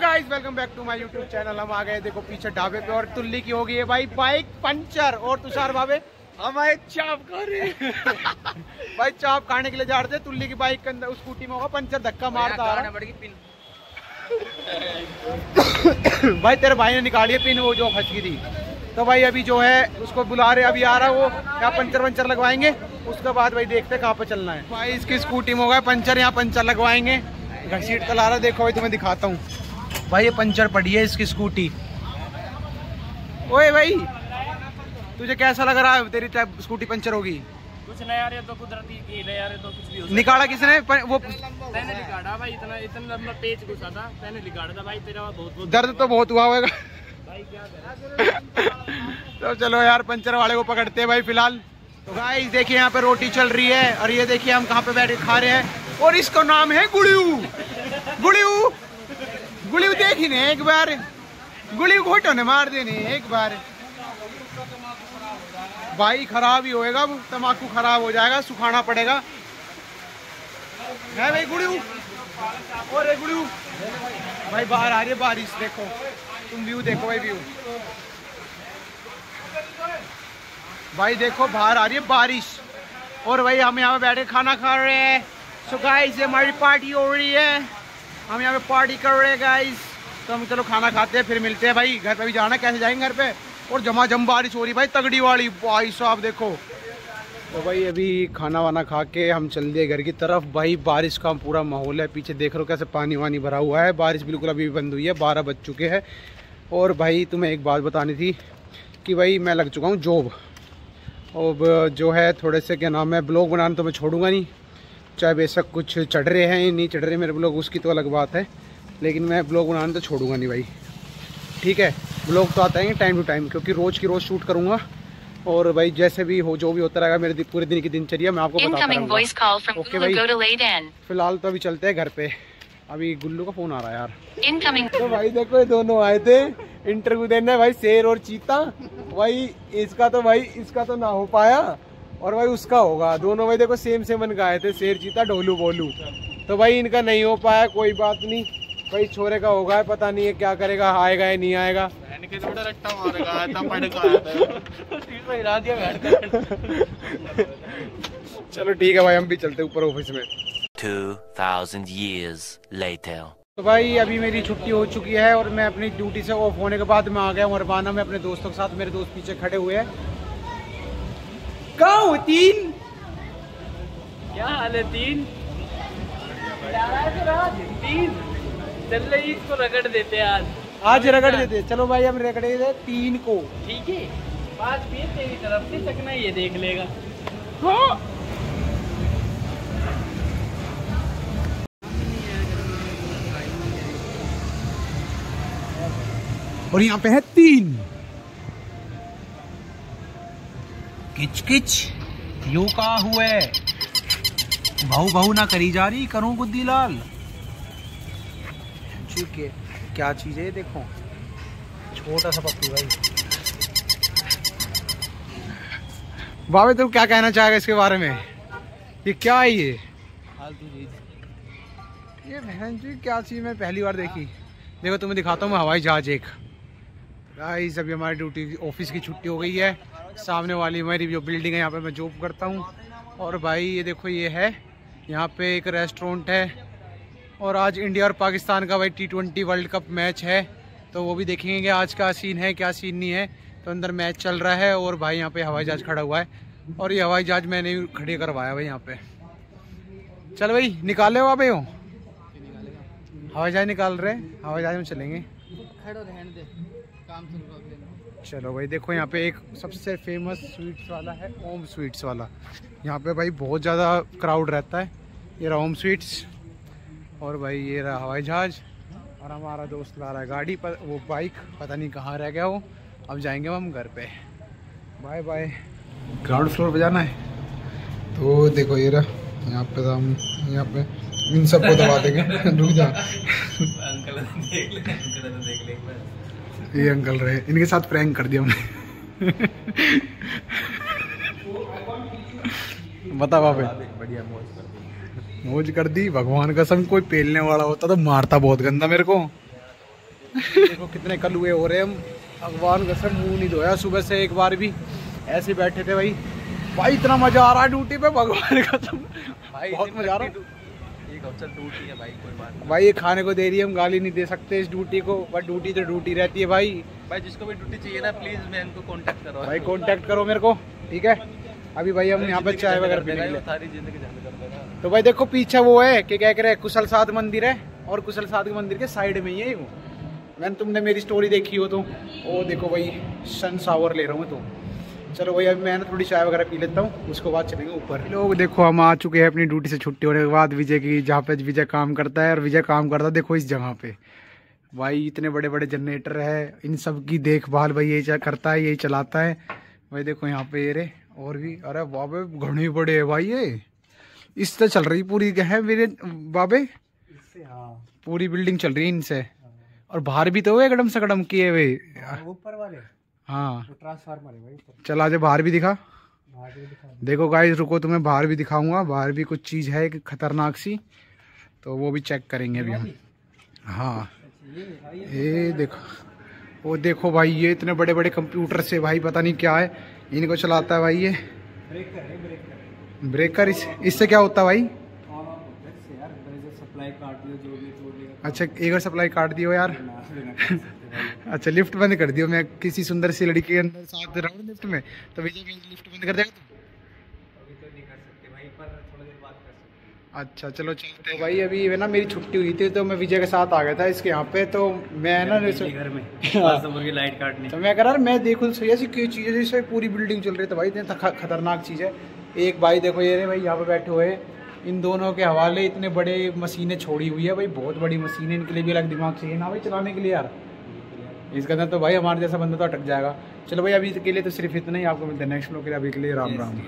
Guys welcome back to my YouTube channel हम आ गए देखो पीछे ढाबे पे और तुल्ली की हो गई है भाई बाइक पंचर और तुषार भावे हमारे चाप खा रहे भाई चाप खाने के लिए जा रहे थे तुल्ली की बाइक के अंदर स्कूटी में होगा पंचर धक्का मारता रहा भाई तेरे भाई ने निकाली है पिन वो जो फंस गई थी। तो भाई अभी जो है उसको बुला रहे अभी आ रहा है वो। यहाँ पंचर वंचर लगवाएँगे। उसके बाद भाई देखते हैं कहाँ पे चलना है। भाई इसकी स्कूटी में होगा पंचर यहाँ पंचर लगवाएँगे। घसीट चला रहा देखो भाई तुम्हें दिखाता हूँ। भाई ये पंचर पड़ी है इसकी स्कूटी। ओए भाई तुझे कैसा लग रहा है? तेरी टाइप स्कूटी पंचर होगी। कुछ नहीं यार ये तो कुदरती की है यार ये तो कुछ भी हो निकाला किसने? प- वो है। मैंने निकाला भाई इतना इतना लंबा पेच घुसा था मैंने निकाला था भाई तेरा बहुत बहुत दर्द तो बहुत हुआ होगा। भाई क्या करें? तो चलो यार पंचर वाले को पकड़ते हैं भाई फ़िलहाल। तो भाई देखिए यहाँ पे रोटी चल रही है और ये देखिए हम कहाँ पे बैठ खा रहे हैं और इसका नाम है गुड़ियू। गुड़ियू गुड़ियू देखी ने एक बार। गुड़ियू घोटो ने मार देने एक बार। भाई खराब ही होएगा तम्बाकू खराब हो जाएगा, सुखाना पड़ेगा। है भाई गुड़ियू और ये गुड़ियू भाई बाहर आ रही है बारिश, देखो। तुम व्यू देखो भाई व्यू। भाई देखो, बाहर आ रही है बारिश। और भाई हम यहाँ बैठे खाना खा रहे हैं। सो गाइस हमारी पार्टी हो रही है। हम यहाँ पे पार्टी कर रहे हैं गाइस तो हम चलो खाना खाते हैं, फिर मिलते हैं भाई. घर पे भी जाना कैसे जाएँगे घर पे? और जमा जम बारिश हो रही भाई, तगड़ी वाली. भाई साहब, देखो. तो भाई अभी खाना वाना खा के हम चल दिए घर की तरफ़. भाई, बारिश का पूरा माहौल है. पीछे देख रहे हो कैसे पानी वानी भरा हुआ है. बारिश बिल्कुल अभी बंद हुई है, बारह बज चुके हैं. और भाई, तुम्हें एक बात बतानी थी कि भाई, मैं लग चुका हूँ जॉब. और जो है, थोड़े से, क्या नाम है, ब्लॉग बनाना तो मैं छोड़ूँगा नहीं. चाहे बेशक कुछ चढ़ रहे हैं नहीं चढ़ रहे मेरे ब्लॉग उसकी तो अलग बात है। लेकिन मैं ब्लॉग बनाना तो छोड़ूँगा नहीं भाई। ठीक है ब्लॉग तो आता है टाइम टू टाइम क्योंकि रोज़ की रोज़ शूट करूँगा। और भाई जैसे भी हो जो भी होता रहेगा मेरे पूरे दिन की दिनचर्या मैं आपको बताता to Leyden. फ़िलहाल तो अभी चलते हैं घर पे। अभी गुल्लू का फ़ोन आ रहा है यार। Incoming. तो भाई देखो ये दोनों आए थे। इंटरव्यू देने भाई शेर और चीता। भाई इसका तो भाई इसका तो ना हो पाया। और भाई उसका होगा। दोनों भाई देखो सेम सेम बन आए थे शेर चीता ढोलू बोलू। तो भाई इनका नहीं हो पाया कोई बात नहीं। भाई छोरे का होगा पता नहीं है क्या करेगा आएगा या नहीं आएगा। चलो ठीक है भाई हम भी चलते ऊपर ऑफ़िस में। 2,000 years later. तो भाई अभी मेरी छुट्टी हो चुकी है और मैं अपनी ड्यूटी से ऑफ़ होने के बाद मैं आ गया हूँ अरबाना में अपने दोस्तों के साथ मेरे दोस्त पीछे खड़े हुए हैं। कहाँ हो तीन? क्या हाल है तीन? तीन? चल रही इसको रगड़ देते आज। आज रगड़ देते चलो भाई हम रगड़े दे तीन को। ठीक है। पाँच भी तेरी तरफ़ से चकना ये देख लेगा। और यहाँ पे है तीन। किच किच यू का हुए। बहु बहु ना करी जा रही करूँ गुद्दी लाल। ठीक है क्या चीज़ है देखो। छोटा सा पप्पू भाई। बाबे तुम क्या कहना चाहेगा इसके बारे में? ये क्या है ये? ये बहन जी क्या चीज़ मैं पहली बार देखी। देखो तुम्हें दिखाता हूँ मैं हवाई जहाज़ एक। गाइस अभी हमारी ड्यूटी ऑफ़िस की छुट्टी हो गई है। सामने वाली मेरी जो बिल्डिंग है, यहाँ पे मैं जॉब करता हूँ। और भाई, ये देखो, ये है, यहाँ पे एक रेस्टोरेंट है। और आज इंडिया और पाकिस्तान का भाई T twenty world cup match है। तो वो भी देखेंगे आज का सीन है, क्या सीन नहीं है। तो अंदर मैच चल रहा है और भाई, यहाँ पे हवाई जहाज़ खड़ा हुआ है। और ये हवाई जहाज़ मैंने खड़े करवाया भाई, यहाँ पे। चल भाई, निकाले हो अबे हो हवाई जहाज़ निकाल रहे हैं, हवाई जहाज़ में चलेंगे। चलो भाई। देखो यहाँ पे एक सबसे फ़ेमस स्वीट्स वाला है, ओम स्वीट्स वाला। यहाँ पे भाई बहुत ज़्यादा क्राउड रहता है। ये रहा ओम स्वीट्स और भाई ये रहा हवाई जहाज़ और हमारा दोस्त ला रहा है गाड़ी। पर वो बाइक पता नहीं कहाँ रह गया वो। अब जाएँगे हम घर पे। बाय बाय ग्राउंड फ्लोर पे जाना है। तो देखो ये रहा, यहाँ पे तो हम, यहाँ पे इन सबको दबा देंगे। रुक जा। ये अंकल रहे। इनके साथ प्रैंक कर दिया हमने। बता बाबे। बढ़िया मौज मौज कर दी। भगवान कसम कोई पेलने वाला होता तो मारता बहुत गंदा मेरे को। देखो कितने कलुए हो रहे हम। भगवान कसम मुँह नहीं धोया सुबह से एक बार भी। ऐसे बैठे थे भाई। भाई इतना मज़ा आ रहा है ड्यूटी पे भगवान कसम। भाई बहुत मज़ा आ रहा है एक अवसर ड्यूटी है भाई भाई ये खाने को दे रही है हम गाली नहीं दे सकते इस ड्यूटी को। बट ड्यूटी तो ड्यूटी रहती है भाई। भाई जिसको भी ड्यूटी चाहिए ना प्लीज़ मैं इनको कांटेक्ट करो भाई कांटेक्ट करो मेरे को ठीक है? अभी भाई हम यहाँ पे चाय वगैरह पीने के तो भाई देखो पीछे वो है कि क्या कह रहे हैं कुशल साध मंदिर है और कुशल साध मंदिर के साइड में ही है वो। मैंने तुमने मेरी स्टोरी देखी हो तो। ओ देखो भाई सन सावर ले रहा हूँ तो। चलो भाई अभी मैं ना थोड़ी चाय वगैरह पी लेता हूँ उसके बाद चलेंगे ऊपर। लोग देखो हम आ चुके हैं अपनी ड्यूटी से छुट्टी होने के बाद विजय की जहाँ पे विजय काम करता है और विजय काम करता है देखो इस जगह पे। भाई इतने बड़े बड़े जनरेटर है इन सब की देखभाल भाई यही करता है यही चलाता है। भाई देखो यहाँ पे ये रे और भी अरे बाबे घने बड़े है भाई ये। इससे चल रही पूरी है मेरे बाबे? हाँ। पूरी बिल्डिंग चल रही है इनसे। और बाहर भी तो है एकदम से कदम किए हुए। ऊपर वाले। हाँ। ट्रांसफार्मर है भाई चल आज बाहर भी दिखा। भी देखो गाइस रुको तुम्हें बाहर भी दिखाऊँगा। बाहर भी कुछ चीज़ है एक खतरनाक सी। तो वो भी चेक करेंगे अभी हम। हाँ। ये देखो। वो देखो भाई ये इतने बड़े बड़े कंप्यूटर से भाई पता नहीं क्या है। इनको चलाता है भाई ये। ब्रेकर है ब्रेकर ब्रेकर इस, इससे क्या होता है भाई ऑन ऑफ़ होता है इससे यार ब्रेकर सप्लाई काट दियो जो भी तोड़ अच्छा एक बार सप्लाई काट दियो यार। ना अच्छा लिफ्ट बंद कर दियो। मैं किसी सुंदर सी लड़की के अंदर साथ रहा हूँ लिफ्ट में। तो विजय लिफ्ट बंद कर देगा तुम तो अच्छा चलो चलते हैं। भाई अभी ना मेरी छुट्टी हुई थी तो मैं विजय के साथ आ गया था इसके यहाँ पे। तो मैं ना घर में। की लाइट काटनी। तो मैं कह रहा मैं देखूँ सही ऐसी कोई चीज़ है जिससे पूरी बिल्डिंग चल रही है? तो भाई खतरनाक चीज़ है। एक भाई देखो ये भाई यहाँ पे बैठे हुए। इन दोनों के हवाले इतने बड़े मशीनें छोड़ी हुई है भाई बहुत बड़ी मशीनें इनके लिए भी अलग दिमाग चाहिए ना भाई चलाने के लिए यार। इसके अंदर तो भाई हमारे जैसा बंदा तो अटक जाएगा। चलो भाई अभी के लिए तो सिर्फ़ इतना ही आपको मिलता है नेक्स्ट लोग के लिए अभी के लिए राम राम।